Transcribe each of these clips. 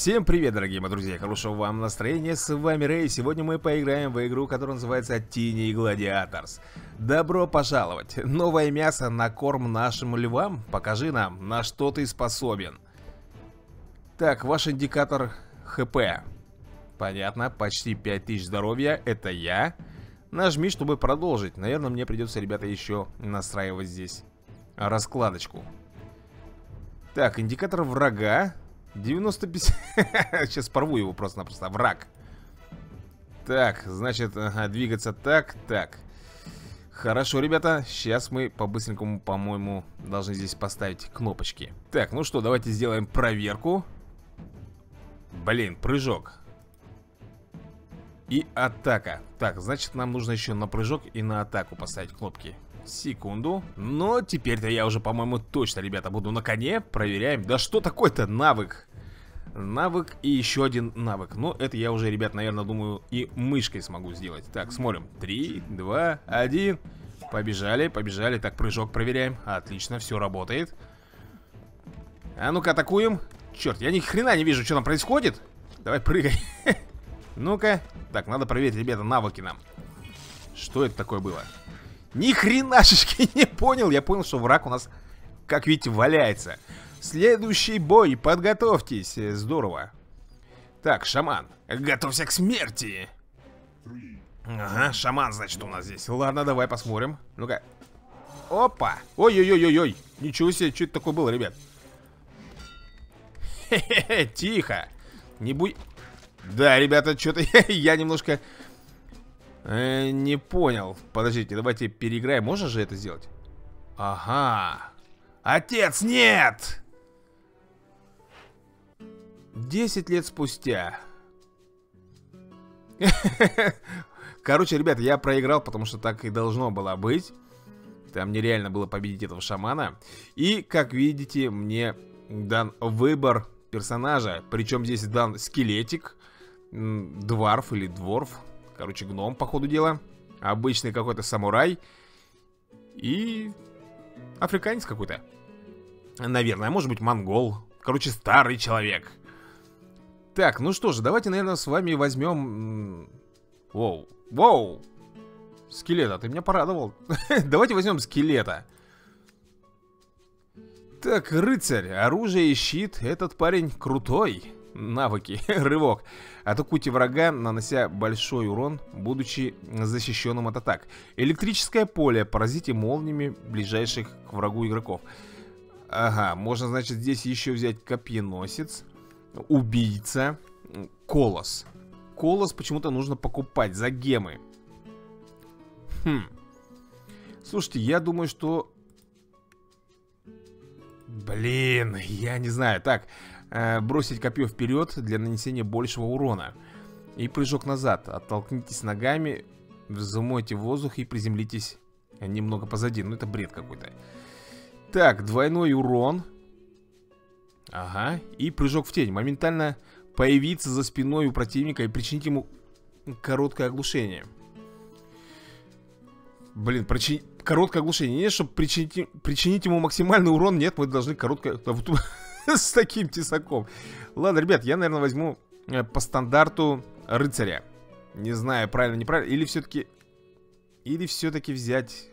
Всем привет, дорогие мои друзья, хорошего вам настроения, с вами Рэй, сегодня мы поиграем в игру, которая называется Тини Гладиаторс. Добро пожаловать, новое мясо на корм нашим львам, покажи нам, на что ты способен. Так, ваш индикатор ХП, понятно, почти 5000 здоровья, это я. Нажми, чтобы продолжить, наверное, мне придется, ребята, еще настраивать здесь раскладочку. Так, индикатор врага 95... Сейчас порву его просто-напросто. Враг. Так, значит, ага, двигаться так, так. Хорошо, ребята, сейчас мы по-быстренькому, по-моему, должны здесь поставить кнопочки. Так, ну что, давайте сделаем проверку. Блин, прыжок. И атака. Так, значит, нам нужно еще на прыжок и на атаку поставить кнопки. Секунду. Но теперь-то я уже, по-моему, точно, ребята, буду на коне. Проверяем. Да что такое-то навык? Навык и еще один навык. Но это я уже, ребят, наверное, думаю, и мышкой смогу сделать. Так, смотрим. Три, два, один. Побежали, побежали. Так, прыжок проверяем. Отлично, все работает. А ну-ка, атакуем. Черт, я ни хрена не вижу, что там происходит. Давай, прыгай. Ну-ка. Так, надо проверить, ребята, навыки нам. Что это такое было? Ни хренашечки не понял. Я понял, что враг у нас, как видите, валяется. Следующий бой, подготовьтесь. Здорово. Так, шаман, готовься к смерти. Ага, шаман, значит, у нас здесь. Ладно, давай посмотрим. Ну-ка. Опа. Ой-ой-ой-ой-ой. Ничего себе, что это такое было, ребят? Хе-хе-хе, тихо. Не буй... Да, ребята, что-то я немножко Э, не понял. Подождите, давайте переиграем. Можно же это сделать? Ага. Отец, нет! Десять лет спустя. Короче, ребят, я проиграл, потому что так и должно было быть. Там нереально было победить этого шамана. И, как видите, мне дан выбор персонажа. Причем здесь дан скелетик, дварф или дворф, Короче, гном, по ходу дела. Обычный какой-то самурай. И... Африканец какой-то. Наверное, а может быть монгол. Короче, старый человек. Так, ну что же, давайте, наверное, с вами возьмем... Воу, воу. Скелета, ты меня порадовал. давайте возьмем скелета. Так, рыцарь, оружие и щит. Этот парень крутой навыки. Рывок. Атакуйте врага, нанося большой урон, будучи защищенным от атак. Электрическое поле. Поразите молниями ближайших к врагу игроков. Ага, можно, значит, здесь еще взять копьеносец, убийца, колос. Колос почему-то нужно покупать за гемы. Хм. Слушайте, я думаю, что... Блин, я не знаю. Так, э, бросить копье вперед для нанесения большего урона. И прыжок назад. Оттолкнитесь ногами, взмойте воздух и приземлитесь немного позади. Ну, это бред какой-то. Так, двойной урон. Ага. И прыжок в тень. Моментально появиться за спиной у противника и причинить ему короткое оглушение. Блин, причинить короткое оглушение. Нет, чтобы причинить, причинить ему максимальный урон. Нет, мы должны короткое... с таким тесаком. Ладно, ребят, я, наверное, возьму э, по стандарту рыцаря. Не знаю, правильно, неправильно. Или все-таки... Или все-таки взять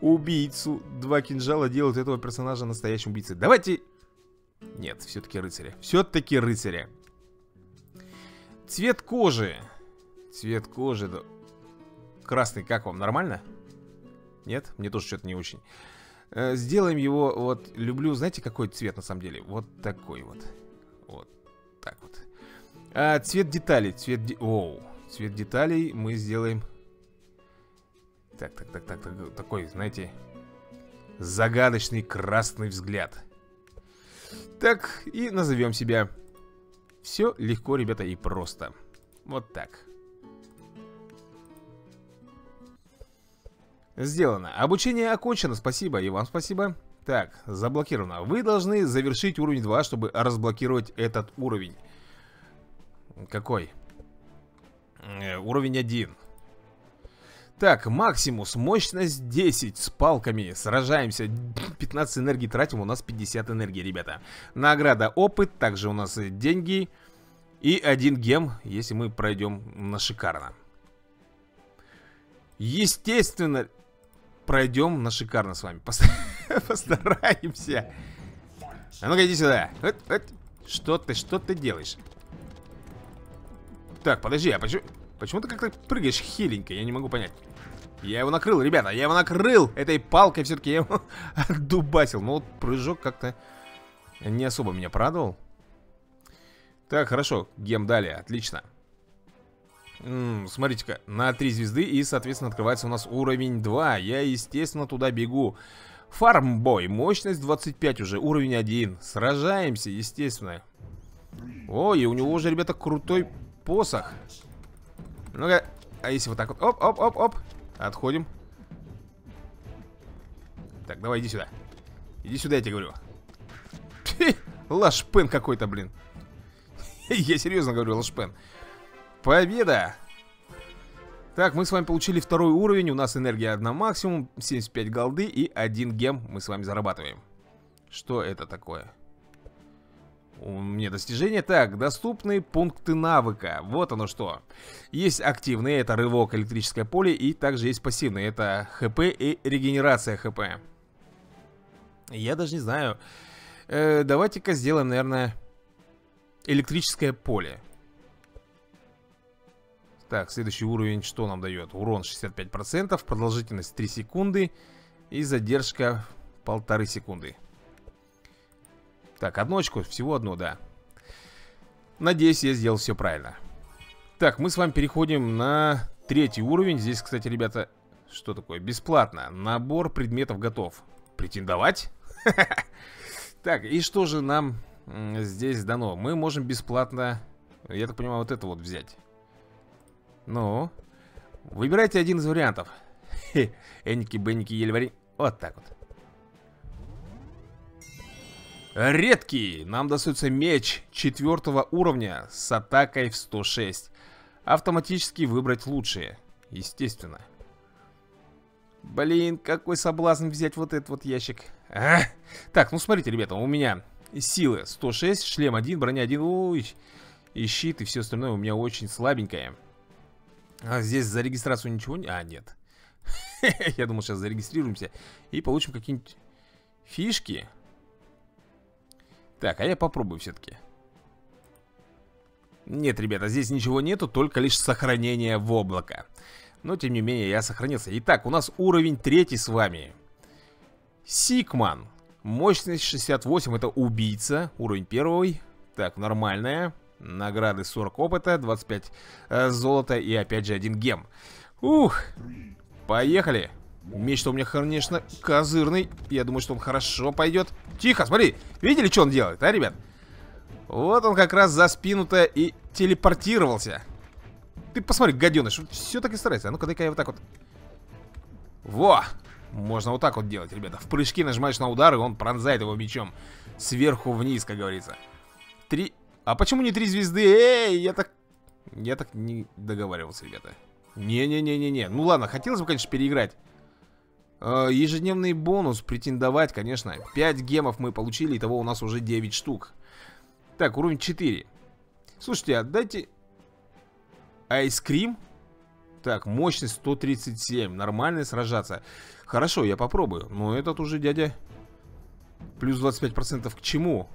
убийцу. Два кинжала делают этого персонажа настоящим убийцей. Давайте... Нет, все-таки рыцаря. Все-таки рыцаря. Цвет кожи. Цвет кожи. Красный, как вам? Нормально? Нет? Мне тоже что-то не очень. Э, сделаем его, вот, люблю, знаете, какой цвет на самом деле? Вот такой вот. Вот так вот. А, цвет деталей, цвет... Де... Оу, цвет деталей мы сделаем... Так, так, так, так, так, такой, знаете, загадочный красный взгляд. Так, и назовем себя. Все легко, ребята, и просто. Вот так. Сделано. Обучение окончено, спасибо. И вам спасибо. Так, заблокировано. Вы должны завершить уровень 2, чтобы разблокировать этот уровень. Какой? Э, уровень 1. Так, Максимус, мощность 10 с палками, сражаемся. 15 энергии тратим, у нас 50 энергии, ребята. Награда опыт, также у нас деньги И один гем, если мы пройдем на шикарно. Естественно, пройдем на шикарно с вами. Постараемся. А ну-ка иди сюда. Что ты, что ты делаешь? Так, подожди, а почему... Почему ты как-то прыгаешь хиленько? Я не могу понять. Я его накрыл, ребята, я его накрыл Этой палкой все-таки я его отдубасил. Но вот прыжок как-то не особо меня порадовал. Так, хорошо, гем далее, отлично. Смотрите-ка, на 3 звезды И, соответственно, открывается у нас уровень 2 Я, естественно, туда бегу. Фармбой, мощность 25 уже, уровень 1 Сражаемся, естественно. Ой, и у него уже, ребята, крутой посох Ну-ка, а если вот так вот, оп-оп-оп-оп Отходим. Так, давай, иди сюда. Иди сюда, я тебе говорю. Лашпен какой-то, блин. Я серьезно говорю, лашпен Победа! Так, мы с вами получили второй уровень. У нас энергия одна максимум 75 голды и один гем мы с вами зарабатываем. Что это такое? У меня достижения. Так, доступные пункты навыка. Вот оно что. Есть активные, это рывок, электрическое поле. И также есть пассивные, это ХП и регенерация ХП. Я даже не знаю. Э, Давайте-ка сделаем, наверное, электрическое поле. Так, следующий уровень что нам дает? Урон 65%, продолжительность 3 секунды и задержка полторы секунды. Так, одну очко, всего одно, да. Надеюсь, я сделал все правильно. Так, мы с вами переходим на третий уровень. Здесь, кстати, ребята, что такое? Бесплатно, набор предметов готов. Претендовать? Так, и что же нам здесь дано? Мы можем бесплатно, я так понимаю, вот это вот взять. Ну, выбирайте один из вариантов. Энники, Бенники, Ельвари Вот так вот Редкий. Нам достается меч четвертого уровня с атакой в 106. Автоматически выбрать лучшие. Естественно. Блин, какой соблазн взять вот этот вот ящик. А? Так, ну смотрите, ребята, у меня силы 106, шлем 1, броня 1, ой, и щит, и все остальное у меня очень слабенькое. А здесь за регистрацию ничего не... А, нет. Я думал, сейчас зарегистрируемся и получим какие-нибудь фишки. Так, а я попробую все-таки. Нет, ребята, здесь ничего нету, только лишь сохранение в облако. Но, тем не менее, я сохранился. Итак, у нас уровень третий с вами. Сикман. Мощность 68, это убийца. Уровень первый. Так, нормальная. Награды 40 опыта, 25 э, золота и опять же один гем. Ух, поехали. Меч-то у меня, конечно, козырный. Я думаю, что он хорошо пойдет. Тихо, смотри. Видели, что он делает, а, ребят? Вот он как раз за спину-то и телепортировался. Ты посмотри, гаденыш, все так и старается. А ну-ка, дай-ка я вот так вот. Во! Можно вот так вот делать, ребята. В прыжке нажимаешь на удар, и он пронзает его мечом. Сверху вниз, как говорится. Три... А почему не три звезды? Эй, я так... Я так не договаривался, ребята. Не-не-не-не-не. Ну ладно, хотелось бы, конечно, переиграть. Э, ежедневный бонус претендовать, конечно 5 гемов мы получили, и того у нас уже 9 штук. Так, уровень 4 Слушайте, отдайте Айскрим. Так, мощность 137 Нормально сражаться. Хорошо, я попробую. Но этот уже дядя Плюс 25% к чему?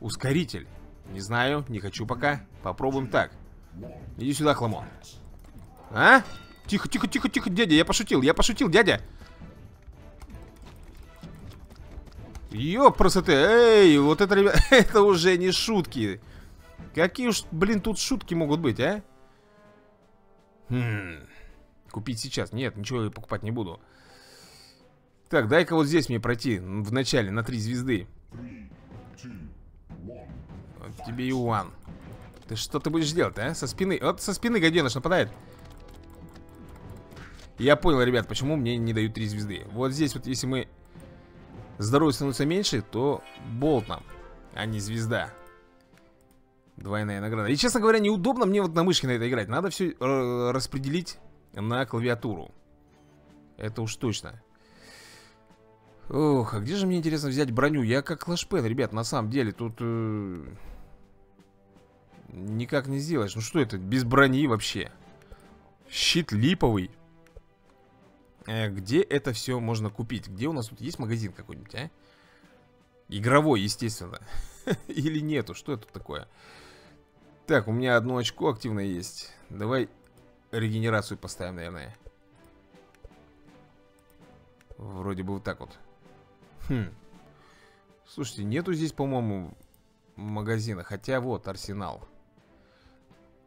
Ускоритель. Не знаю, не хочу пока. Попробуем так. Иди сюда, хламон. А? Тихо, тихо, тихо, тихо, дядя, я пошутил, я пошутил, дядя. Ёпрасоты, эй, вот это, ребят, это уже не шутки. Какие уж, блин, тут шутки могут быть, а? Хм, купить сейчас, нет, ничего я покупать не буду. Так, дай-ка вот здесь мне пройти, в начале, на три звезды. Вот тебе и one. Ты что ты будешь делать, а? Со спины, вот со спины гаденыш нападает. Я понял, ребят, почему мне не дают 3 звезды Вот здесь вот, если мы Здоровье становится меньше, то болт нам А не звезда Двойная награда И, честно говоря, неудобно мне вот на мышке на это играть Надо все э, распределить на клавиатуру. Это уж точно. Ох, а где же мне интересно взять броню? Я как лашпен, ребят, на самом деле, тут... Э, никак не сделаешь. Ну что это, без брони вообще? Щит липовый. Э, где это все можно купить? Где у нас тут есть магазин какой-нибудь, а? Игровой, естественно. Или нету, что это такое? Так, у меня одно очко активное есть. Давай регенерацию поставим, наверное. Вроде бы вот так вот. Хм. Слушайте, нету здесь, по-моему, магазина. Хотя вот, арсенал.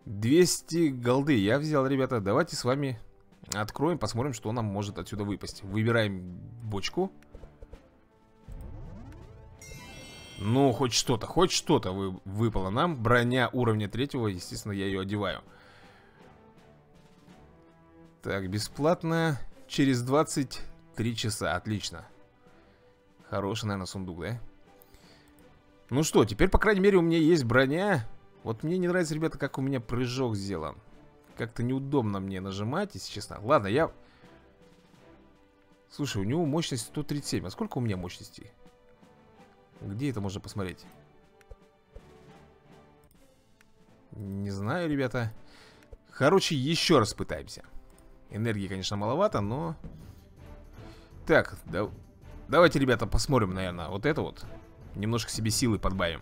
200 голды я взял, ребята. Давайте с вами откроем, посмотрим, что нам может отсюда выпасть. Выбираем бочку. Ну, хоть что-то, хоть что-то вы, выпало нам. Броня уровня третьего, естественно, я ее одеваю. Так, бесплатно через 23 часа, отлично. Хороший, наверное, сундук, да? Ну что, теперь, по крайней мере, у меня есть броня. Вот мне не нравится, ребята, как у меня прыжок сделан. Как-то неудобно мне нажимать, если честно. Ладно, я... Слушай, у него мощность 137. А сколько у меня мощности? Где это можно посмотреть? Не знаю, ребята. Короче, еще раз пытаемся. Энергии, конечно, маловато, но... Так, да... Давайте, ребята, посмотрим, наверное, вот это вот. Немножко себе силы подбавим.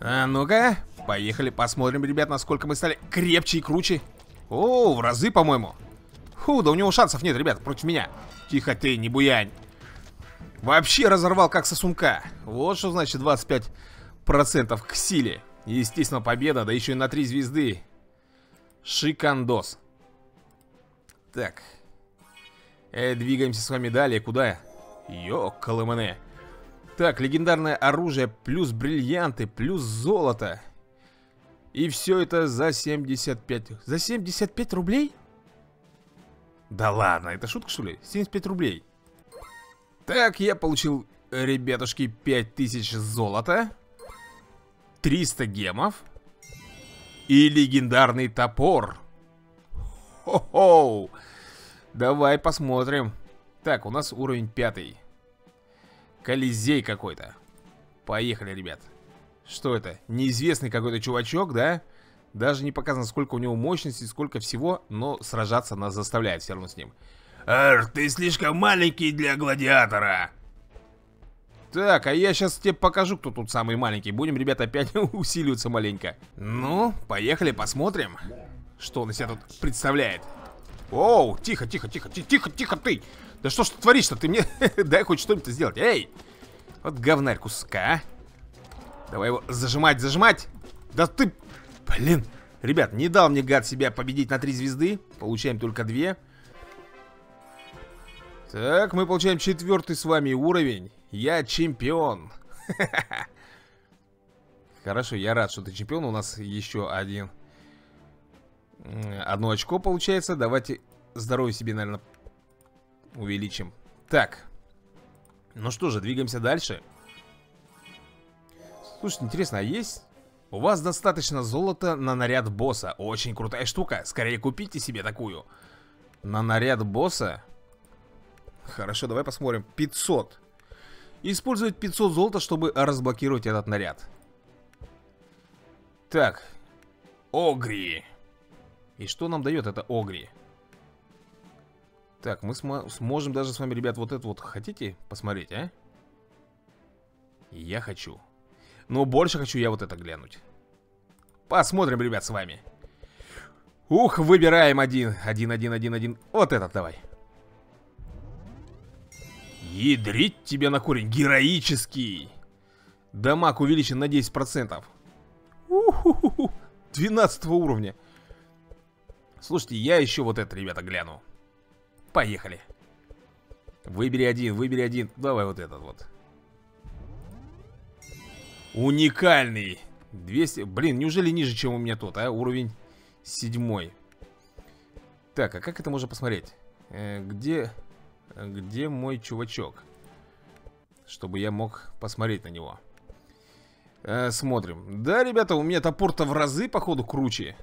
А ну-ка, поехали, посмотрим, ребят, насколько мы стали крепче и круче. О, в разы, по-моему. Фу, да у него шансов нет, ребят, против меня. Тихо ты, не буянь. Вообще разорвал как сосунка. Вот что значит 25% к силе. Естественно, победа, да еще и на 3 звезды. Шикандос. Так, Э, двигаемся с вами далее. Куда? Ёкалэмэне. Так, легендарное оружие, плюс бриллианты, плюс золото. И все это за 75... За 75 рублей? Да ладно, это шутка что ли? 75 рублей. Так, я получил, ребятушки, 5000 золота. 300 гемов. И легендарный топор. Хо-хоу. Давай посмотрим. Так, у нас уровень пятый. Колизей какой-то. Поехали, ребят. Что это? Неизвестный какой-то чувачок, да? Даже не показано, сколько у него мощности, сколько всего, но сражаться нас заставляет все равно с ним. Эр, ты слишком маленький для гладиатора. Так, а я сейчас тебе покажу, кто тут самый маленький. Будем, ребята, опять усиливаться маленько. Ну, поехали, посмотрим, что он из себя тут представляет. Оу, тихо, тихо, тихо, тихо, тихо, тихо ты. Да что ж ты творишь-то? Ты мне дай хоть что-нибудь сделать. Эй! Вот говнарь куска. Давай его зажимать, зажимать. Да ты... Блин. Ребят, не дал мне гад себя победить на три звезды. Получаем только две. Так, мы получаем четвертый с вами уровень. Я чемпион. Хорошо, я рад, что ты чемпион. У нас еще один Одно очко получается. Давайте здоровье себе, наверное, увеличим. Так. Ну что же, двигаемся дальше. Слушайте, интересно, а есть... У вас достаточно золота на наряд босса. Очень крутая штука. Скорее купите себе такую. На наряд босса? Хорошо, давай посмотрим. 500. Использовать 500 золота, чтобы разблокировать этот наряд. Так. Огри. И что нам дает это Огри? Так, мы см сможем даже с вами, ребят, вот это вот хотите посмотреть, а? Я хочу. Но больше хочу я вот это глянуть. Посмотрим, ребят, с вами. Ух, выбираем один. Один, один, один, один. Вот этот давай. Ядрить тебе на корень. Героический. Дамаг увеличен на 10%. Уху 12 уровня. Слушайте, я еще вот это, ребята, гляну. Поехали. Выбери один, выбери один. Давай вот этот вот. Уникальный. 200... Блин, неужели ниже, чем у меня тот, а? Уровень седьмой. Так, а как это можно посмотреть? Э, где... Где мой чувачок? Чтобы я мог посмотреть на него. Э, смотрим. Да, ребята, у меня топор-то в разы, походу, круче.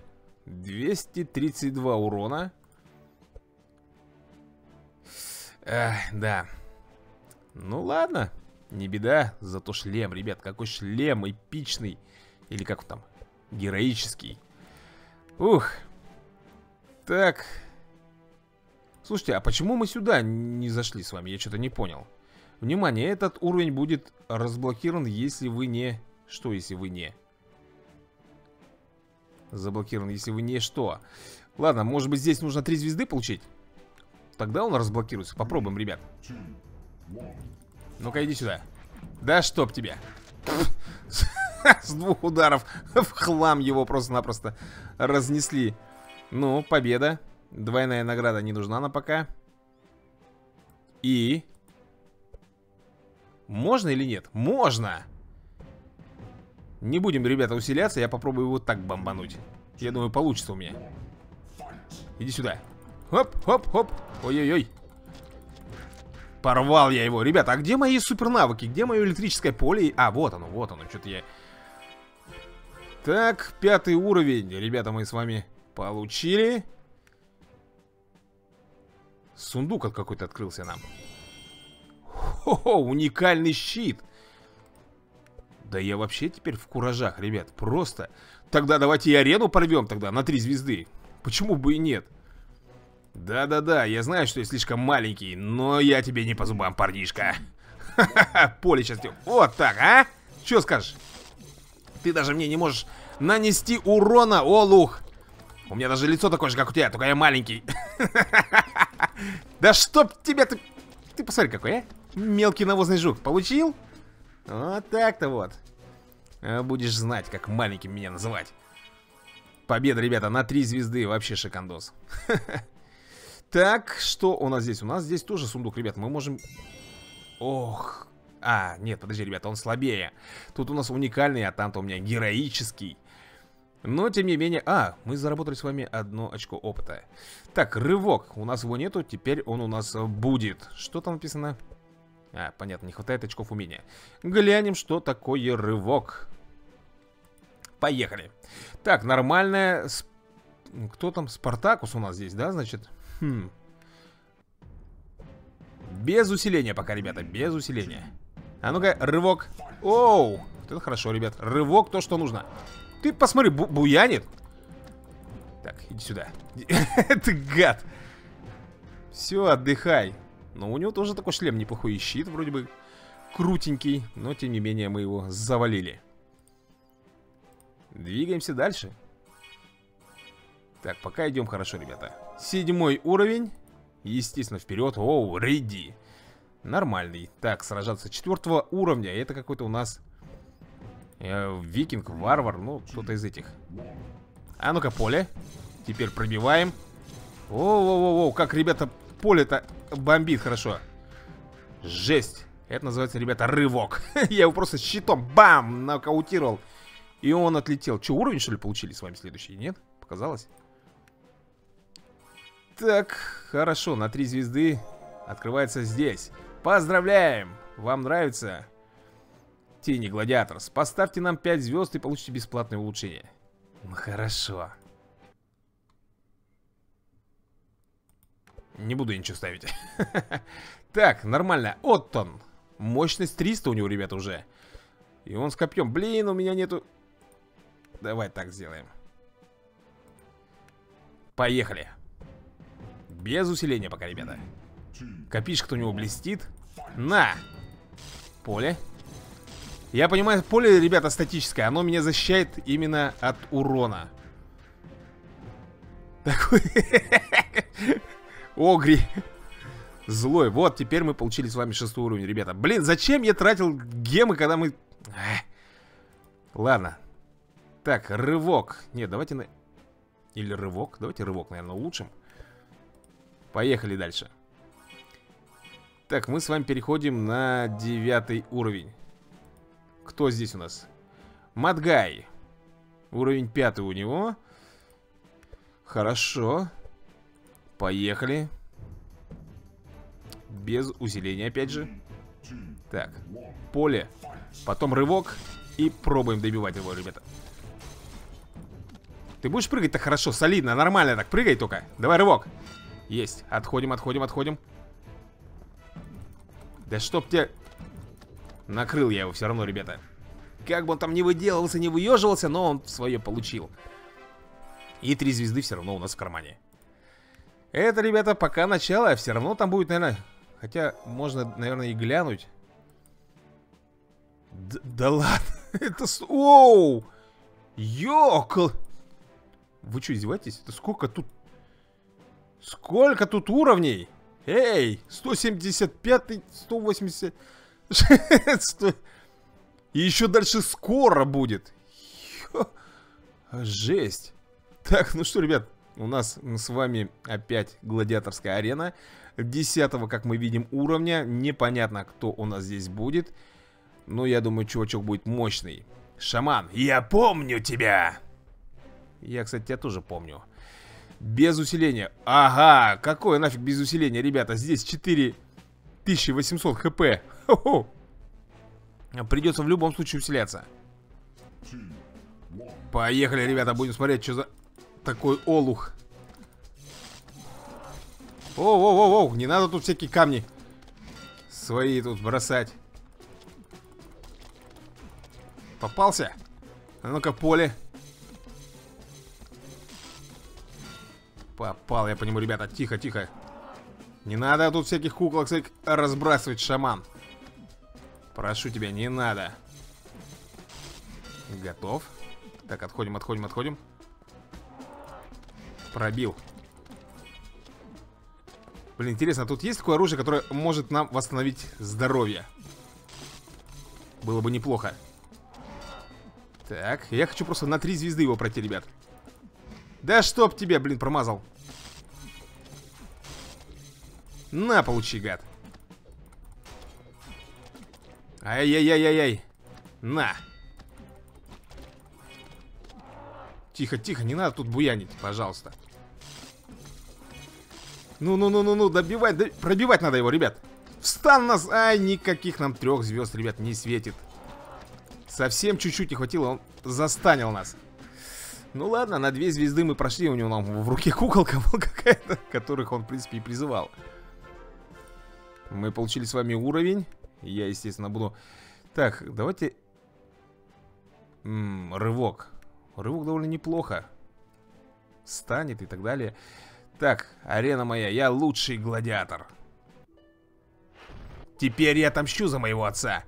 232 урона. Эх, да. Ну ладно, не беда, зато шлем, ребят, какой шлем эпичный. Или как там, героический. Ух. Так. Слушайте, а почему мы сюда не зашли с вами? Я что-то не понял. Внимание, этот уровень будет разблокирован, если вы не... Что, если вы не... Заблокирован, если вы не что? Ладно, может быть здесь нужно три звезды получить? Тогда он разблокируется. Попробуем, ребят. Ну-ка, иди сюда. Да чтоб тебя. С двух ударов в хлам его просто-напросто разнесли. Ну, победа. Двойная награда не нужна нам пока. И... Можно или нет? Можно! Не будем, ребята, усиляться, я попробую его так бомбануть. Я думаю, получится у меня. Иди сюда. Хоп, хоп, хоп. Ой-ой-ой. Порвал я его. Ребята, а где мои супер навыки? Где мое электрическое поле? А, вот оно, вот оно. Что-то я... Так, пятый уровень. Ребята, мы с вами получили. Сундук какой-то открылся нам. Хо-хо, уникальный щит. Да я вообще теперь в куражах, ребят. Просто. Тогда давайте и арену порвем тогда на три звезды. Почему бы и нет? Да-да-да, я знаю, что я слишком маленький, но я тебе не по зубам, парнишка. Поле сейчас... Вот так, а? Что скажешь? Ты даже мне не можешь нанести урона, олух. У меня даже лицо такое же, как у тебя, только я маленький. Да чтоб тебя ты... Ты посмотри какой, а? Мелкий навозный жук. Получил? Вот так-то вот. А будешь знать, как маленьким меня называть. Победа, ребята, на три звезды. Вообще шикандос. Так, что у нас здесь? У нас здесь тоже сундук, ребят. Мы можем... Ох. А, нет, подожди, ребята, он слабее. Тут у нас уникальный, а там-то у меня героический. Но, тем не менее... А, мы заработали с вами одно очко опыта. Так, рывок. У нас его нету, теперь он у нас будет. Что там написано? А, понятно, не хватает очков умения. Глянем, что такое рывок. Поехали. Так, нормальная... Кто там? Спартакус у нас здесь, да, значит? Хм. Без усиления пока, ребята, без усиления. А ну-ка, рывок. Оу, вот это хорошо, ребят. Рывок то, что нужно. Ты посмотри, бу буянит. Так, иди сюда. Ты гад. Все, отдыхай. Но у него тоже такой шлем неплохой и щит, вроде бы крутенький. Но, тем не менее, мы его завалили. Двигаемся дальше. Так, пока идем хорошо, ребята. Седьмой уровень. Естественно, вперед. Оу, рейди. Нормальный. Так, сражаться четвертого уровня. Это какой-то у нас э, викинг, варвар. Ну, кто-то из этих. А ну-ка, поле. Теперь пробиваем. Воу-воу-воу, как, ребята, поле-то бомбит хорошо. Жесть. Это называется, ребята, рывок. Я его просто щитом бам нокаутировал. И он отлетел. Че, уровень, что ли, получили с вами следующий? Нет? Показалось? Так, хорошо, на три звезды открывается здесь. Поздравляем! Вам нравится? Тени Гладиаторс. Поставьте нам 5 звезд и получите бесплатное улучшение. Ну, хорошо. Не буду ничего ставить. Так, нормально. Оттон. Мощность 300 у него, ребята, уже. И он с копьем. Блин, у меня нету... Давай так сделаем. Поехали. Без усиления пока, ребята. Копишка-то у него блестит. На! Поле. Я понимаю, поле, ребята, статическое. Оно меня защищает именно от урона. Такой... Огри. Злой. Вот, теперь мы получили с вами шестой уровень, ребята. Блин, зачем я тратил гемы, когда мы... Ладно. Так, рывок. Нет, давайте на... Или рывок. Давайте рывок, наверное, улучшим. Поехали дальше. Так, мы с вами переходим на девятый уровень. Кто здесь у нас? Матгай. Уровень пятый у него. Хорошо. Поехали. Без усиления, опять же. Так, поле. Потом рывок. И пробуем добивать его, ребята. Ты будешь прыгать-то хорошо, солидно, нормально так, прыгай только. Давай рывок. Есть, отходим, отходим, отходим. Да чтоб тебе... Накрыл я его все равно, ребята. Как бы он там не выделывался, не выеживался, но он свое получил. И три звезды все равно у нас в кармане. Это, ребята, пока начало, а все равно там будет, наверное... Хотя можно, наверное, и глянуть. Д да ладно, это... Оу! Ёкл! Вы что, издеваетесь? Это сколько тут... Сколько тут уровней? Эй, 175, 180... И еще дальше скоро будет. Жесть. Так, ну что, ребят, у нас с вами опять гладиаторская арена. Десятого, как мы видим, уровня. Непонятно, кто у нас здесь будет. Но я думаю, чувачок будет мощный. Шаман, я помню тебя! Я, кстати, тебя тоже помню. Без усиления. Ага, какое нафиг без усиления, ребята. Здесь 4800 хп. Хо -хо. Придется в любом случае усиляться. Поехали, ребята, будем смотреть, что за такой олух. Оу-оу-оу, не надо тут всякие камни свои тут бросать. Попался? А ну-ка, поле. Попал я по нему, ребята. Тихо, тихо. Не надо тут всяких куклок разбрасывать, шаман. Прошу тебя, не надо. Готов. Так, отходим, отходим, отходим. Пробил. Блин, интересно, тут есть такое оружие, которое может нам восстановить здоровье? Было бы неплохо. Так, я хочу просто на три звезды его пройти, ребят. Да чтоб тебе, блин, промазал. На, получи, гад. Ай-яй-яй-яй-яй. На. Тихо, тихо, не надо тут буянить, пожалуйста. Ну-ну-ну-ну-ну, добивать, доб... пробивать надо его, ребят. Встан нас! Ай, никаких нам трех звезд, ребят, не светит. Совсем чуть-чуть не хватило, он застанил нас. Ну ладно, на две звезды мы прошли, у него нам в руке куколка была какая-то, которых он, в принципе, и призывал. Мы получили с вами уровень. Я, естественно, буду... Так, давайте... М -м, рывок. Рывок довольно неплохо. Станет и так далее. Так, арена моя, я лучший гладиатор. Теперь я отомщу за моего отца.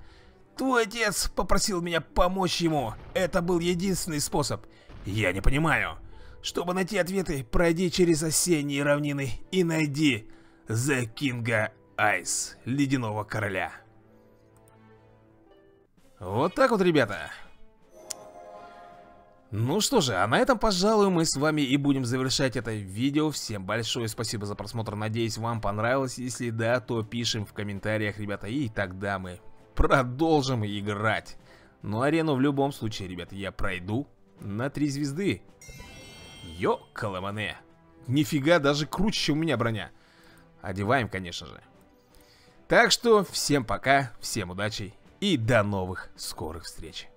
Твой отец попросил меня помочь ему. Это был единственный способ. Я не понимаю. Чтобы найти ответы, пройди через осенние равнины и найди The Kinga Ice, Ледяного Короля. Вот так вот, ребята. Ну что же, а на этом, пожалуй, мы с вами и будем завершать это видео. Всем большое спасибо за просмотр, надеюсь, вам понравилось. Если да, то пишем в комментариях, ребята, и тогда мы продолжим играть. Но арену в любом случае, ребята, я пройду на три звезды. Йо, коломане. Нифига, даже круче, чем у меня броня. Одеваем, конечно же. Так что, всем пока, всем удачи и до новых скорых встреч.